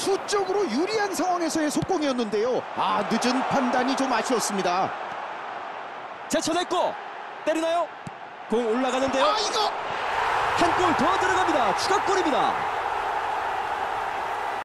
수적으로 유리한 상황에서의 속공이었는데요. 아 늦은 판단이 좀 아쉬웠습니다. 제쳐냈고 때리나요? 공 올라가는데요. 아 이거 한 골 더 들어갑니다. 추가골입니다.